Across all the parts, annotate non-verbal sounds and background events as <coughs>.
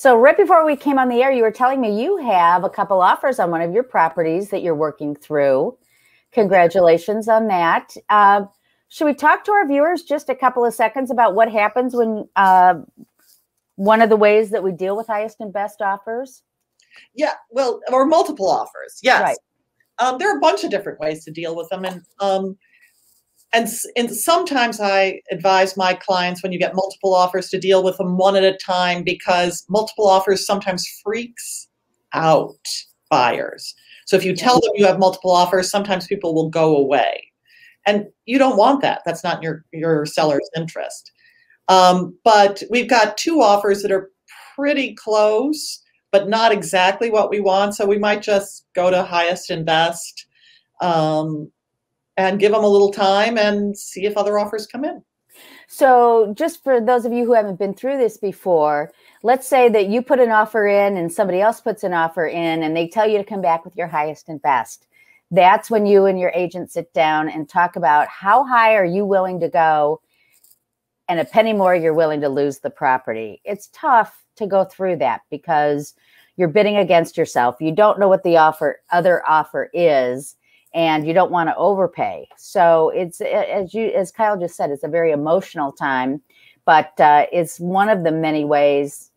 So right before we came on the air, you were telling me you have a couple offers on one of your properties that you're working through. Congratulations on that. Uh, should we talk to our viewers just a couple of seconds about what happens when uh, one of the ways that we deal with highest and best offers? Yeah, well, or multiple offers. Yes. Right. Um, there are a bunch of different ways to deal with them, and um, and and sometimes I advise my clients when you get multiple offers to deal with them one at a time because multiple offers sometimes freaks out buyers. So if you tell them you have multiple offers, sometimes people will go away, and you don't want that. That's not your your seller's interest. Um, but we've got two offers that are pretty close but not exactly what we want. So we might just go to highest and best um, and give them a little time and see if other offers come in. So, just for those of you who haven't been through this before, let's say that you put an offer in and somebody else puts an offer in and they tell you to come back with your highest and best. That's when you and your agent sit down and talk about how high are you willing to go and a penny more you're willing to lose the property. It's tough to go through that because you're bidding against yourself. You don't know what the offer other offer is and you don't want to overpay. So it's as you as Kyle just said, it's a very emotional time, but uh, it's one of the many ways,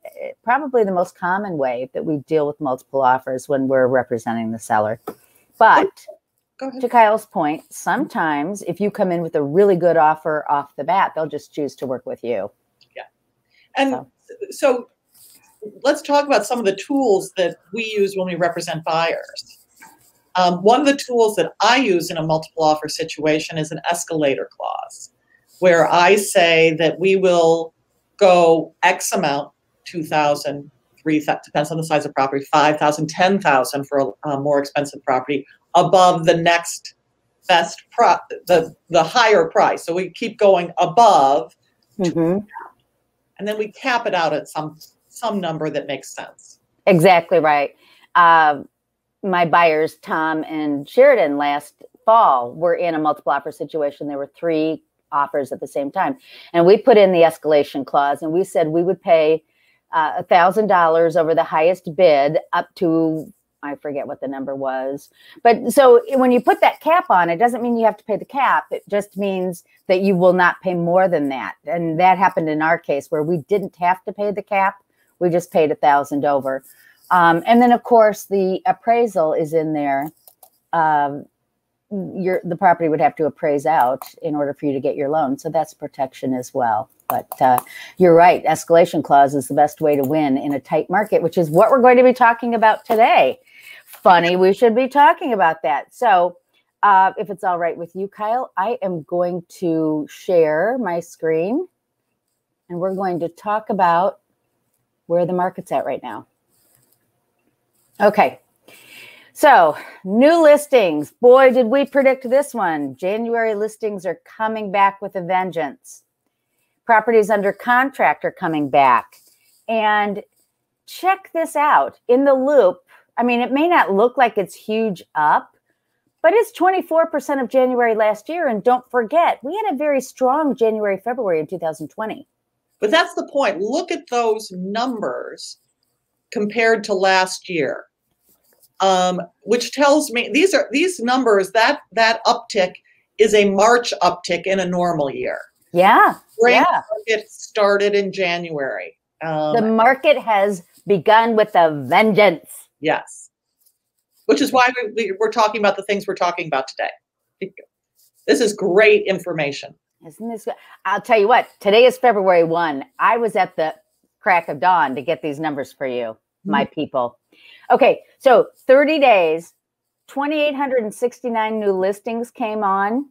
probably the most common way that we deal with multiple offers when we're representing the seller. But to Kyle's point, sometimes if you come in with a really good offer off the bat, they'll just choose to work with you. Yeah, and so, so let's talk about some of the tools that we use when we represent buyers. Um, one of the tools that I use in a multiple offer situation is an escalator clause, where I say that we will go X amount, 2,000, 3,000, depends on the size of property, 5,000, 10,000 for a, a, more expensive property, above the next best, pro- the, the higher price. So we keep going above, mm-hmm. and then we cap it out at some some number that makes sense. Exactly right. Uh, my buyers, Tom and Sheridan, last fall were in a multiple offer situation. There were three offers at the same time. And we put in the escalation clause and we said we would pay uh, a thousand dollars over the highest bid up to I forget what the number was. But so when you put that cap on, it doesn't mean you have to pay the cap. It just means that you will not pay more than that. And that happened in our case where we didn't have to pay the cap. We just paid a thousand over. Um, and then of course the appraisal is in there. Um, your the property would have to appraise out in order for you to get your loan. So that's protection as well. But uh, you're right. Escalation clause is the best way to win in a tight market, which is what we're going to be talking about today. Funny, we should be talking about that. So, uh, if it's all right with you, Kyle, I am going to share my screen and we're going to talk about where the market's at right now. Okay. So, new listings. Boy, did we predict this one. January listings are coming back with a vengeance. Properties under contract are coming back. And check this out in the loop. I mean, it may not look like it's huge up, but it's 24% of January last year. And don't forget, we had a very strong January, February in 2020. But that's the point. Look at those numbers compared to last year, um, which tells me these are these numbers that that uptick is a March uptick in a normal year. Yeah, yeah. It started in January. Um, the market has begun with a vengeance. Yes, which is why we, we're talking about the things we're talking about today. This is great information. Isn't this good? I'll tell you what, today is February 1. I was at the crack of dawn to get these numbers for you. My mm-hmm. people. Okay, so 30 days, 2,869 new listings came on,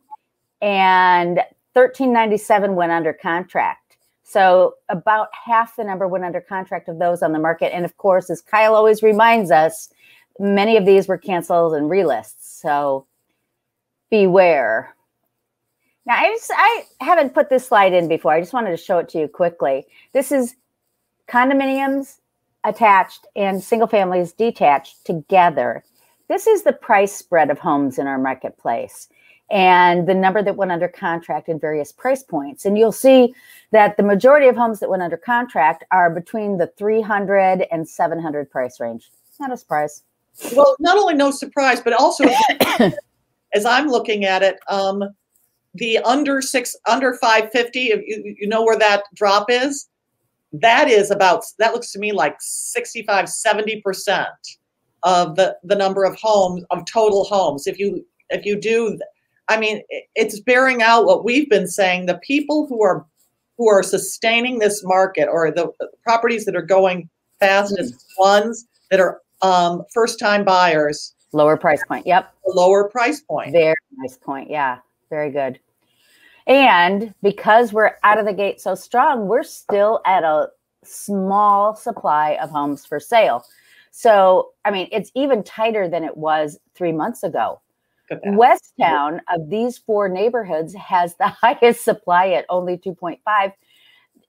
and 1397 went under contract. So about half the number went under contract of those on the market. And of course, as Kyle always reminds us, many of these were canceled and relists. So beware. Now, I just I haven't put this slide in before. I just wanted to show it to you quickly. This is condominiums attached and single families detached together. This is the price spread of homes in our marketplace. and the number that went under contract in various price points. And you'll see that the majority of homes that went under contract are between the 300 and 700 price range. Not a surprise. Well, not only no surprise, but also <coughs> as I'm looking at it, um, the under six, under 550, you, you know where that drop is? That is about, that looks to me like 65, 70% of the, the number of homes, of total homes. If you, if you do I mean, it's bearing out what we've been saying. The people who are who are sustaining this market or the properties that are going fastest mm-hmm. ones that are um, first time buyers. Lower price point. Yep. Lower price point. Very nice point. Yeah. Very good. And because we're out of the gate so strong, we're still at a small supply of homes for sale. So, I mean, it's even tighter than it was three months ago. West Town of these four neighborhoods has the <laughs> highest supply at only 2.5.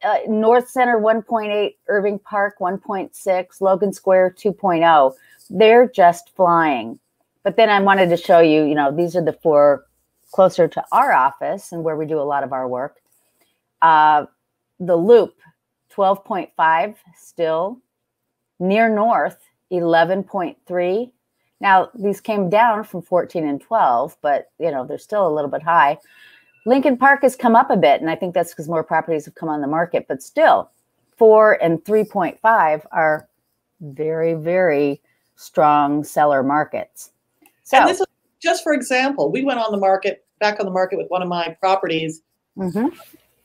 Uh, North Center 1.8, Irving Park 1.6, Logan Square 2.0. They're just flying. But then I wanted to show you, you know, these are the four closer to our office and where we do a lot of our work. Uh, the Loop 12.5 still. Near North 11.3. Now, these came down from 14 and 12, but you know, they're still a little bit high. Lincoln Park has come up a bit, and I think that's because more properties have come on the market, but still, 4 and 3.5 are very, very strong seller markets. So, and this is just for example, we went on the market, back on the market with one of my properties mm-hmm.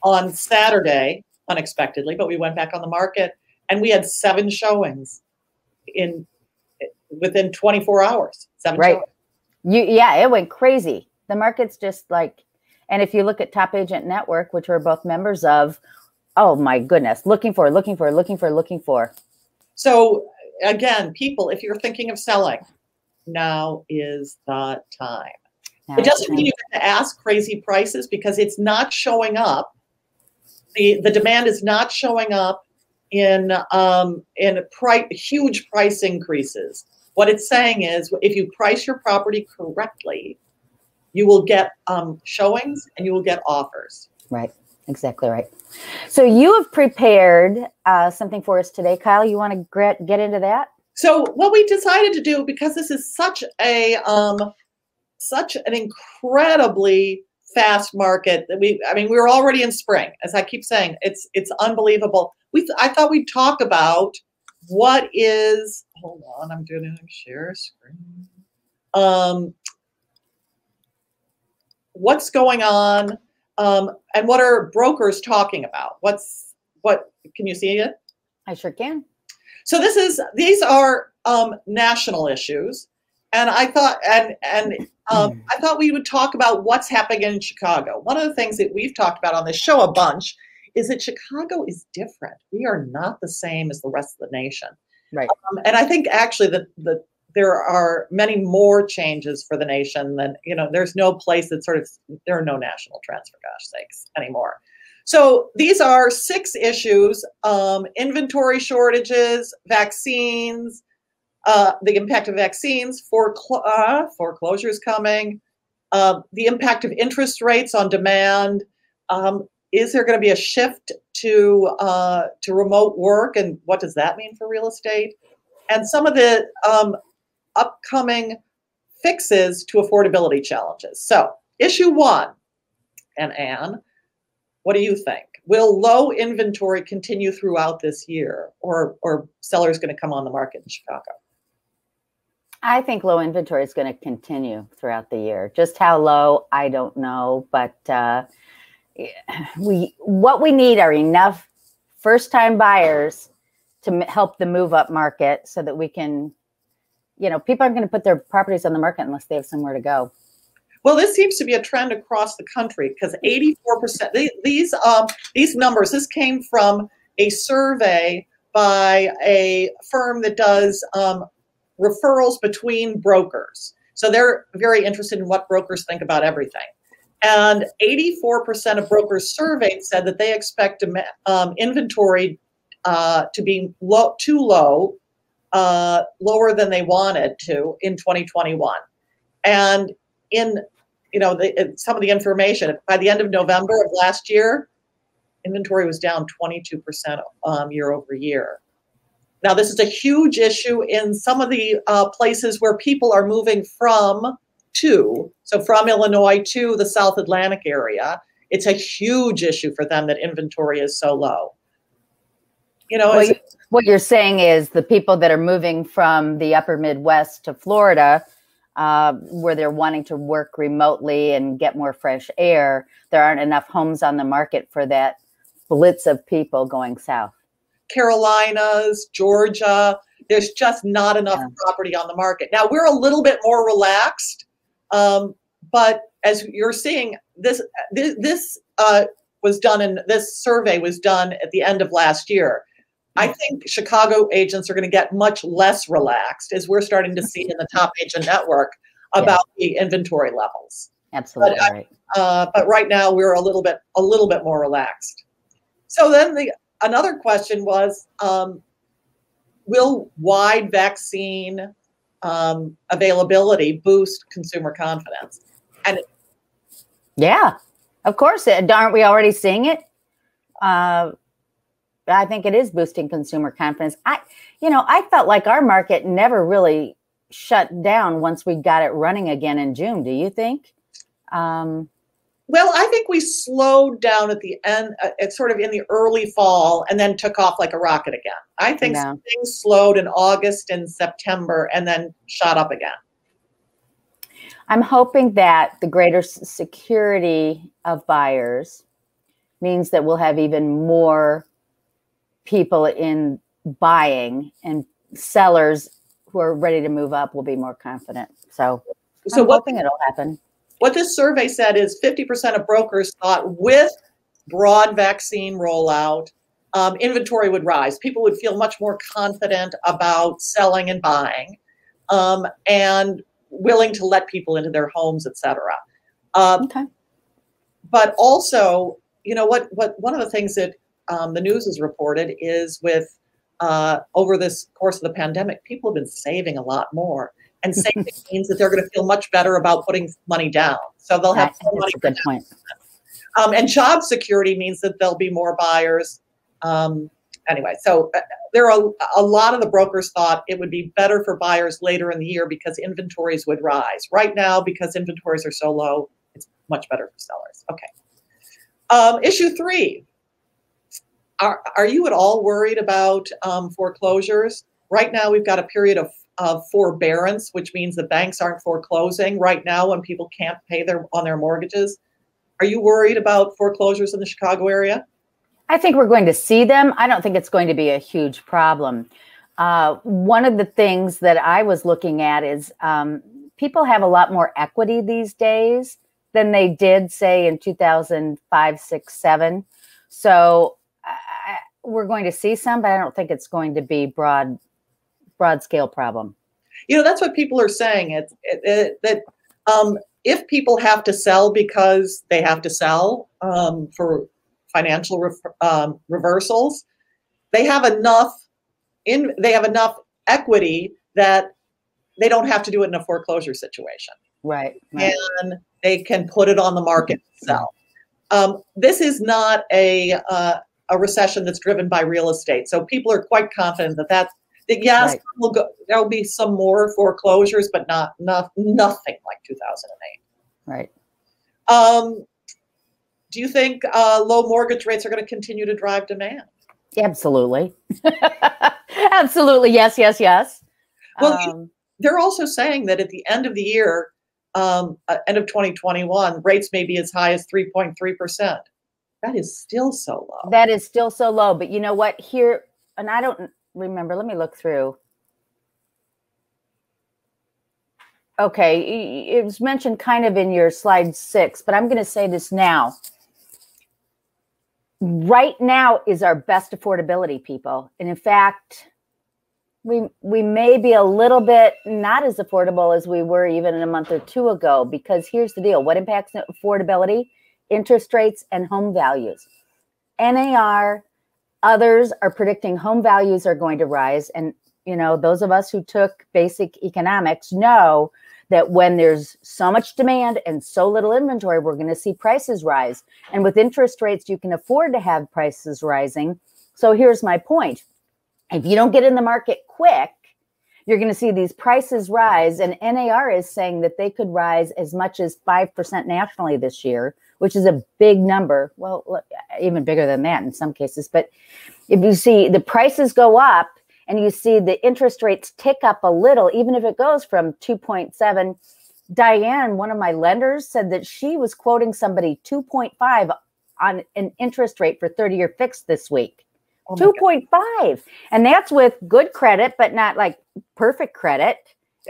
on Saturday, unexpectedly, but we went back on the market and we had seven showings in within 24 hours. Seven right. You yeah, it went crazy. The market's just like, and if you look at Top Agent Network, which we're both members of, oh my goodness, looking for, looking for, looking for, looking for. So again, people, if you're thinking of selling, now is the time. It doesn't mean you have to ask crazy prices because it's not showing up. The the demand is not showing up in um, in price, huge price increases. What it's saying is if you price your property correctly, you will get um, showings and you will get offers. Right. Exactly right. So you have prepared uh, something for us today, Kyle. You want to get get into that? So what we decided to do, because this is such a um, such an incredibly fast market that we, I mean, we were already in spring, as I keep saying, it's it's unbelievable. We, I thought we'd talk about what is hold on i'm doing share screen. Um, what's going on um, and what are brokers talking about? What's what can you see it? I sure can so this is these are um, national issues and i thought and and um, hmm. i thought we would talk about what's happening in chicago one of the things that we've talked about on this show a bunch is that Chicago is different. We are not the same as the rest of the nation. Right. Um, and I think actually that the there are many more changes for the nation than you know. There's no place that sort of there are no national trends for gosh sakes anymore. So these are six issues: um, inventory shortages, vaccines, uh, the impact of vaccines, foreclo- uh, foreclosures coming, uh, the impact of interest rates on demand, um, is there going to be a shift to uh, to remote work, and what does that mean for real estate? And some of the um, upcoming fixes to affordability challenges. So, issue one, and Anne, what do you think? Will low inventory continue throughout this year, or or sellers going to come on the market in Chicago? I think low inventory is going to continue throughout the year. Just how low, I don't know, but. Uh, we what we need are enough first time buyers to help the move up market so that we can you know people aren't going to put their properties on the market unless they have somewhere to go well this seems to be a trend across the country because 84% these um, these numbers this came from a survey by a firm that does um, referrals between brokers so they're very interested in what brokers think about everything and 84% of brokers surveyed said that they expect um, inventory uh, to be low, too low, uh, lower than they wanted to in 2021. And in you know, the, some of the information. By the end of November of last year, inventory was down 22% um, year over year. Now, this is a huge issue in some of the uh, places where people are moving from to, so from Illinois to the South Atlantic area. It's a huge issue for them that inventory is so low. You know, well, what you're saying is the people that are moving from the upper Midwest to Florida, uh, where they're wanting to work remotely and get more fresh air, there aren't enough homes on the market for that blitz of people going south. Carolinas, Georgia, there's just not enough yeah. property on the market. Now we're a little bit more relaxed, um, but as you're seeing, this this, this uh, was done in this survey was done at the end of last year. I think Chicago agents are going to get much less relaxed as we're starting to see in the top agent network about the inventory levels. Absolutely but, right. Uh, but right now we're a little bit a little bit more relaxed. So then the another question was, um, will wide vaccine um, availability boost consumer confidence? And yeah, of course. Aren't we already seeing it? Uh, I think it is boosting consumer confidence. I, you know, I felt like our market never really shut down once we got it running again in June. Do you think? Um, well, I think we slowed down at the end, uh, it's sort of in the early fall, and then took off like a rocket again. I think things slowed in August and September, and then shot up again. I'm hoping that the greater security of buyers means that we'll have even more people in buying and sellers who are ready to move up will be more confident. So, so I'm what, hoping it'll happen. What this survey said is 50% of brokers thought with broad vaccine rollout, um, inventory would rise. People would feel much more confident about selling and buying, um, and willing to let people into their homes, etc. Um, okay. But also, you know what? What one of the things that um, the news has reported is with uh, over this course of the pandemic, people have been saving a lot more. And <laughs> saving means that they're going to feel much better about putting money down. So they'll have more money. good point. Um, and job security means that there'll be more buyers. Um, anyway, so uh, there are a, a lot of the brokers thought it would be better for buyers later in the year because inventories would rise. Right now, because inventories are so low, it's much better for sellers. Okay. Um, issue three are, are you at all worried about um, foreclosures? Right now, we've got a period of, of forbearance, which means the banks aren't foreclosing right now when people can't pay their on their mortgages. Are you worried about foreclosures in the Chicago area? I think we're going to see them. I don't think it's going to be a huge problem. Uh, one of the things that I was looking at is um, people have a lot more equity these days than they did, say, in 2005, 6, 7. So we're going to see some, but I don't think it's going to be broad, broad scale problem. You know, that's what people are saying. It's it, it, that um, if people have to sell because they have to sell um, for financial re- um, reversals, they have enough in they have enough equity that they don't have to do it in a foreclosure situation. Right. right. And they can put it on the market to sell. Um, this is not a uh, a recession that's driven by real estate. So people are quite confident that that's that yes, right. we'll go, there'll be some more foreclosures, but not, not nothing like 2008. Right. Um, do you think uh, low mortgage rates are going to continue to drive demand? Absolutely. <laughs> Absolutely. Yes, yes, yes. Well, um, they're also saying that at the end of the year, um, uh, end of 2021, rates may be as high as 3.3%. That is still so low. That is still so low. But you know what? Here, and I don't remember. Let me look through. Okay, it was mentioned kind of in your slide six, but I'm going to say this now. Right now is our best affordability, people. And in fact, we we may be a little bit not as affordable as we were even a month or two ago because here's the deal what impacts affordability interest rates, and home values. NAR, others are predicting home values are going to rise. And, you know, those of us who took basic economics know that when there's so much demand and so little inventory, we're going to see prices rise. And with interest rates, you can afford to have prices rising. So here's my point if you don't get in the market quick, you're going to see these prices rise. And NAR is saying that they could rise as much as 5% nationally this year, which is a big number. Well, even bigger than that in some cases. But if you see the prices go up, and you see the interest rates tick up a little, even if it goes from 2.7. Diane, one of my lenders, said that she was quoting somebody 2.5 on an interest rate for 30 year fixed this week. Oh 2.5. And that's with good credit, but not like perfect credit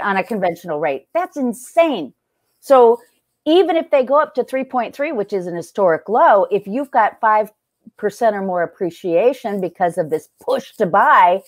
on a conventional rate. That's insane. So even if they go up to 3.3, which is an historic low, if you've got 5% or more appreciation because of this push to buy,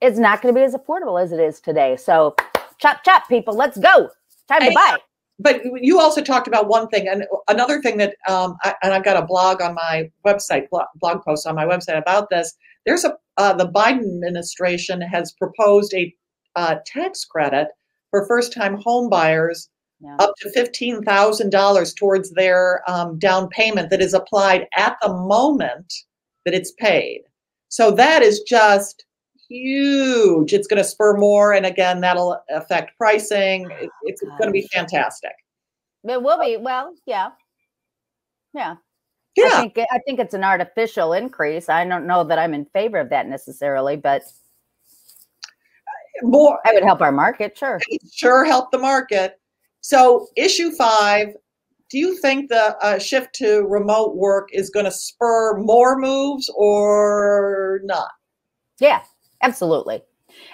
it's not going to be as affordable as it is today. So, chop chop, people, let's go. Time to buy. But you also talked about one thing, and another thing that, um, I, and I've got a blog on my website, blog, blog post on my website about this. There's a uh, the Biden administration has proposed a uh, tax credit for first-time home buyers yeah. up to fifteen thousand dollars towards their um, down payment that is applied at the moment that it's paid. So that is just huge. It's going to spur more, and again, that'll affect pricing. It, it's going to be fantastic. It will be. Well, yeah, yeah. Yeah. I think I think it's an artificial increase. I don't know that I'm in favor of that necessarily, but more that would help our market, sure. Sure help the market. So, issue 5, do you think the uh, shift to remote work is going to spur more moves or not? Yeah, Absolutely.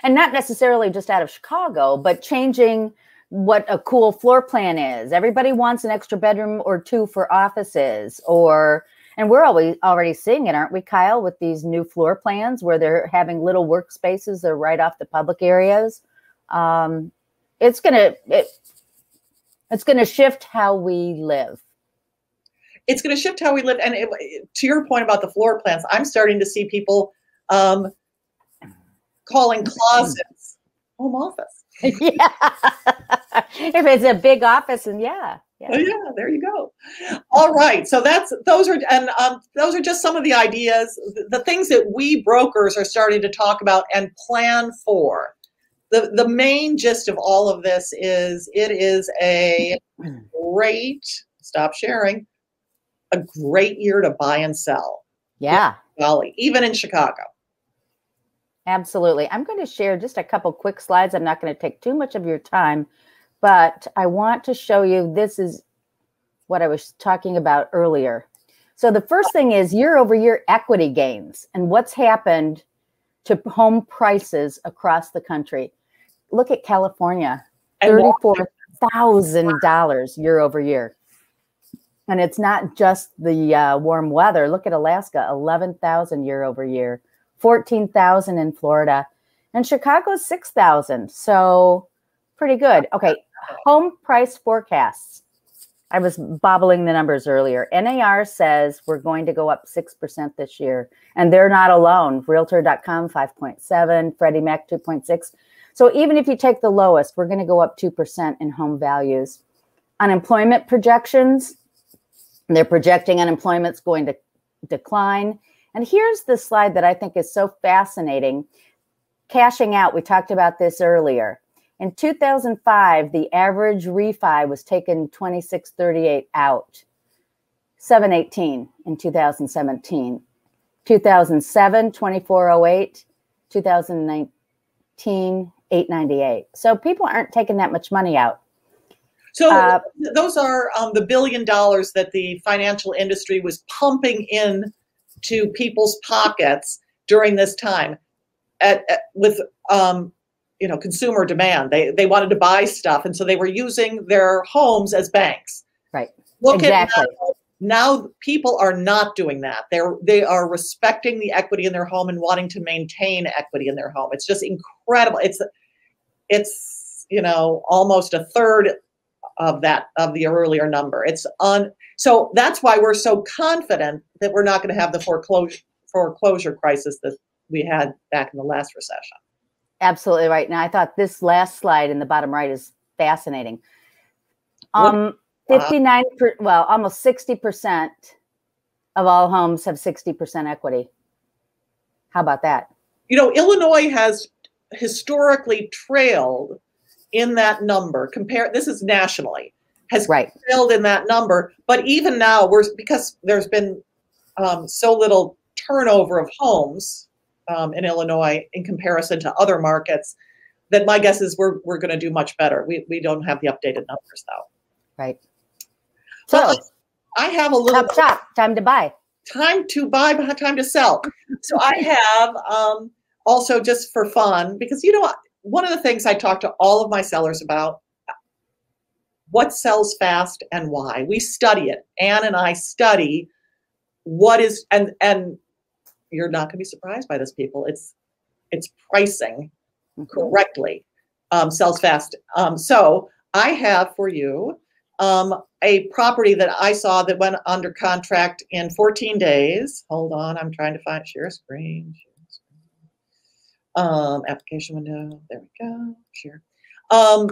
And not necessarily just out of Chicago, but changing what a cool floor plan is. Everybody wants an extra bedroom or two for offices or and we're always already seeing it, aren't we, Kyle, with these new floor plans where they're having little workspaces they're right off the public areas. Um, it's gonna it, it's gonna shift how we live. It's gonna shift how we live. And it, to your point about the floor plans, I'm starting to see people um, calling closets home office. <laughs> yeah. if it's a big office, and yeah. Yeah. Oh, yeah, there you go. All right, so that's those are and um, those are just some of the ideas, the, the things that we brokers are starting to talk about and plan for. The the main gist of all of this is it is a great stop sharing, a great year to buy and sell. Yeah, Golly, even in Chicago. Absolutely. I'm going to share just a couple quick slides. I'm not going to take too much of your time, but I want to show you this is what I was talking about earlier. So the first thing is year over year equity gains and what's happened to home prices across the country. Look at California, $34,000 year over year. And it's not just the uh, warm weather. Look at Alaska, 11,000 year over year. 14,000 in Florida, and Chicago's 6,000. So pretty good. Okay, home price forecasts. I was bobbling the numbers earlier. NAR says we're going to go up 6% this year, and they're not alone. Realtor.com 5.7, Freddie Mac 2.6. So even if you take the lowest, we're going to go up 2% in home values. Unemployment projections, they're projecting unemployment's going to decline. And here's the slide that I think is so fascinating. Cashing out, we talked about this earlier. In 2005, the average refi was taken 2638 out. 718 in 2017. 2007, 2408. 2019, 898. So people aren't taking that much money out. So uh, those are um, the billion dollars that the financial industry was pumping in to people's pockets during this time. At, at, with um, you know consumer demand. They they wanted to buy stuff and so they were using their homes as banks. Right. Look exactly. at now, now people are not doing that. They're they are respecting the equity in their home and wanting to maintain equity in their home. It's just incredible. It's it's you know almost a third of that of the earlier number it's on so that's why we're so confident that we're not going to have the foreclosure foreclosure crisis that we had back in the last recession. Absolutely right. Now I thought this last slide in the bottom right is fascinating. Um, 59 per, well, almost 60% of all homes have 60% equity. How about that? You know, Illinois has historically trailed in that number. Compare this is nationally has right. trailed in that number, but even now we're because there's been um, so little turnover of homes um, in Illinois in comparison to other markets that my guess is we're we're going to do much better. We we don't have the updated numbers though. Right. So well, I have a little top shop time to buy. Time to buy, time to sell. So I have um, also just for fun because you know one of the things I talk to all of my sellers about what sells fast and why. We study it. Anne and I study what is and and you're not going to be surprised by this, people. It's it's pricing mm-hmm. correctly. Um, sells fast. Um, so I have for you um, a property that I saw that went under contract in 14 days. Hold on, I'm trying to find share screen. Um, application window. There we go. sure. Um,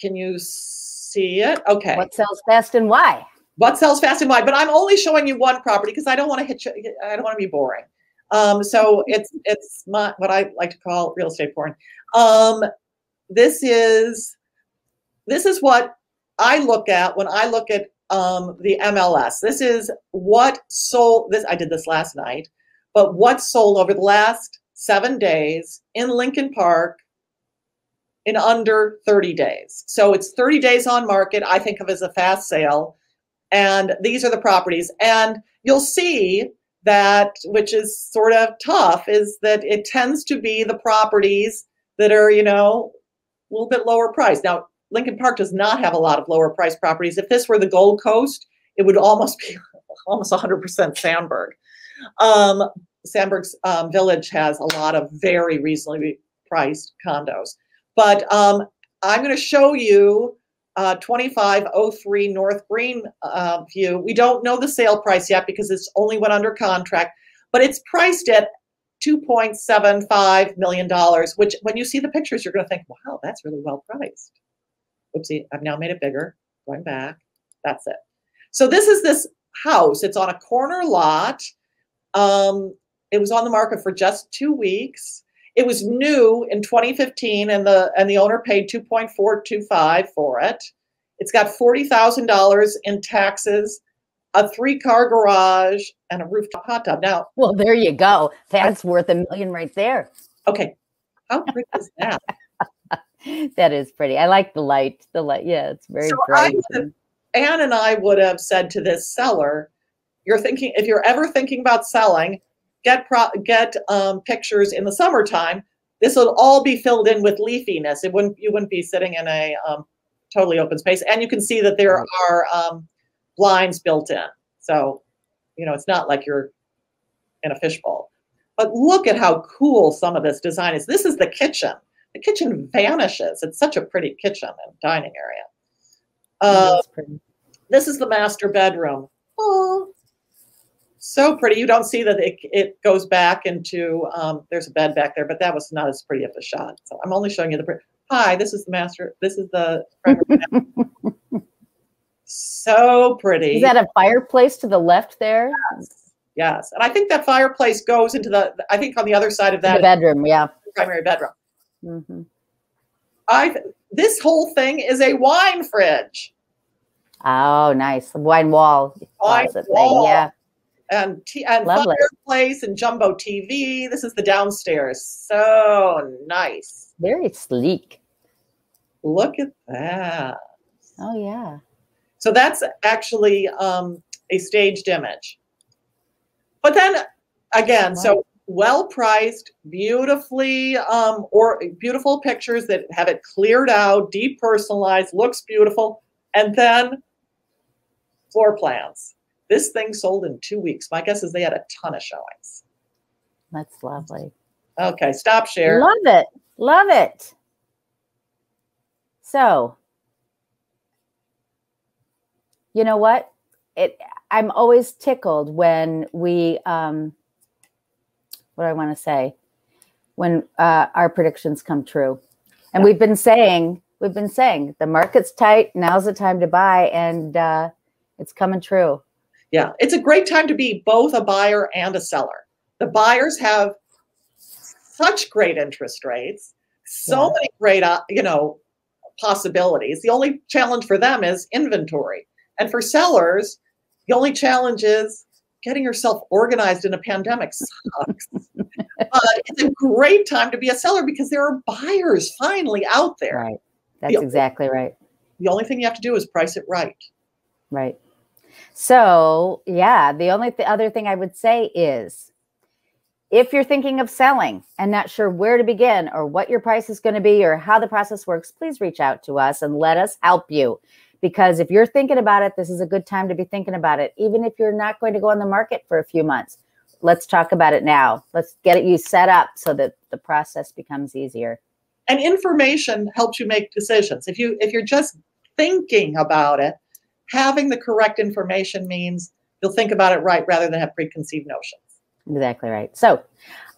can you see it? Okay. What sells fast and why? What sells fast and why? But I'm only showing you one property because I don't want to hit you. I don't want to be boring. Um, so <laughs> it's it's my, what I like to call real estate porn. Um, this is this is what I look at when I look at um, the MLS. This is what sold. This I did this last night, but what sold over the last seven days in Lincoln Park in under 30 days. So it's 30 days on market. I think of as a fast sale, and these are the properties. And you'll see that, which is sort of tough, is that it tends to be the properties that are, you know, a little bit lower price. Now, Lincoln Park does not have a lot of lower price properties. If this were the Gold Coast, it would almost be <laughs> almost 100% Sandburg. Um, Sandburg's um, Village has a lot of very reasonably priced condos. But um, I'm going to show you uh, 2503 North Green uh, view. We don't know the sale price yet because it's only went under contract, but it's priced at $2.75 million, which when you see the pictures, you're going to think, wow, that's really well priced. Oopsie, I've now made it bigger. Going back. That's it. So this is this house. It's on a corner lot. Um, it was on the market for just two weeks. It was new in 2015, and the and the owner paid 2.425 for it. It's got forty thousand dollars in taxes, a three-car garage, and a rooftop hot tub. Now, well, there you go. That's I, worth a million right there. Okay, how pretty is that? <laughs> that is pretty. I like the light. The light, yeah, it's very so bright. Have, Anne and I would have said to this seller, "You're thinking if you're ever thinking about selling, get pro- get um, pictures in the summertime. This will all be filled in with leafiness. It wouldn't you wouldn't be sitting in a um, totally open space, and you can see that there are um, blinds built in. So, you know, it's not like you're in a fishbowl. But look at how cool some of this design is. This is the kitchen. The kitchen vanishes. It's such a pretty kitchen and dining area. Uh, this is the master bedroom. Oh, so pretty. You don't see that it, it goes back into, um, there's a bed back there, but that was not as pretty of a shot. So I'm only showing you the, hi, this is the master, this is the so pretty. Is that a fireplace to the left there? Yes. yes. And I think that fireplace goes into the, I think on the other side of that. The bedroom, yeah. Primary bedroom. Mm-hmm. I, this whole thing is a wine fridge. Oh, nice. Wine wall. Wine wall. Thing. Yeah and, t- and fireplace and jumbo TV. This is the downstairs. So nice. Very sleek. Look at that. Oh, yeah. So that's actually um, a staged image. But then again, wow. so well priced, beautifully um, or beautiful pictures that have it cleared out, depersonalized, looks beautiful, and then floor plans. This thing sold in two weeks. My guess is they had a ton of showings. That's lovely. Okay, stop share. Love it. Love it. So, you know what? It I'm always tickled when we um what do I want to say? When uh, our predictions come true. And we've been saying we've been saying the market's tight. Now's the time to buy, and uh, it's coming true. Yeah, it's a great time to be both a buyer and a seller. The buyers have such great interest rates, so yeah. many great, uh, you know, possibilities. The only challenge for them is inventory. And for sellers, the only challenge is getting yourself organized in a pandemic sucks. but <laughs> it's a great time to be a seller because there are buyers finally out there. Right. That's the, exactly right. The only thing you have to do is price it right. Right. So, yeah, the only th- other thing I would say is if you're thinking of selling and not sure where to begin or what your price is going to be or how the process works, please reach out to us and let us help you. Because if you're thinking about it, this is a good time to be thinking about it, even if you're not going to go on the market for a few months. Let's talk about it now. Let's get you set up so that the process becomes easier. And information helps you make decisions. If you if you're just thinking about it, having the correct information means you'll think about it right rather than have preconceived notions. Exactly right. So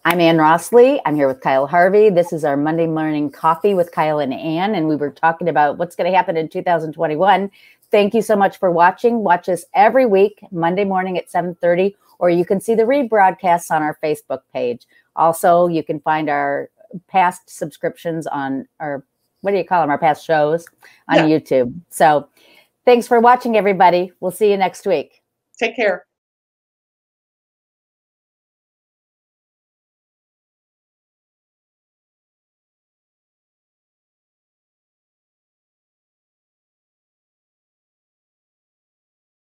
I'm Anne Rossley. I'm here with Kyle Harvey. This is our Monday morning coffee with Kyle and Anne, and we were talking about what's going to happen in 2021. Thank you so much for watching. Watch us every week, Monday morning at 7:30, or you can see the rebroadcasts on our Facebook page. Also, you can find our past subscriptions on our what do you call them? Our past shows on yeah. YouTube. So, thanks for watching, everybody. We'll see you next week. Take care.